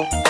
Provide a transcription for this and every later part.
you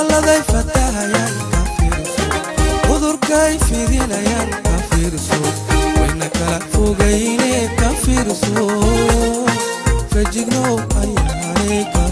daladay fatahayaan ka fiiriso cudurkay fidinayaan ka fiiriso wayna kala fogayne ka fiiriso fejignow ayaanay ka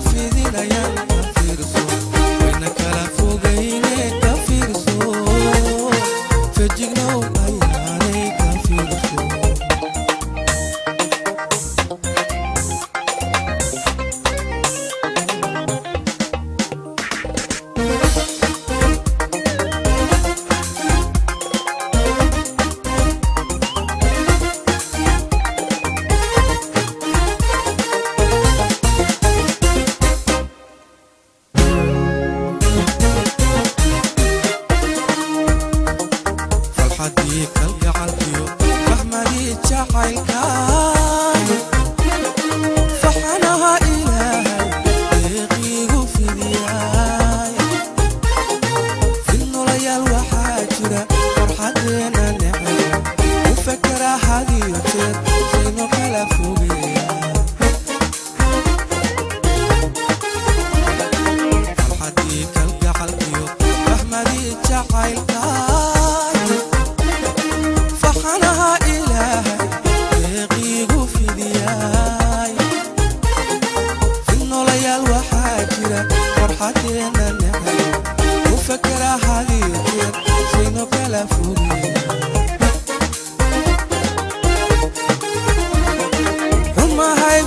في ذي الأيام. عدي قلبي على مهما ليت شاحن كان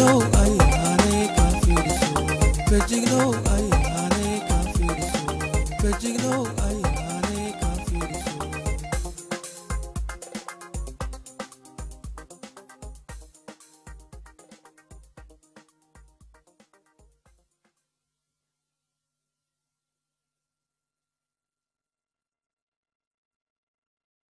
Pejigno ay hane kafir so. Pejigno ay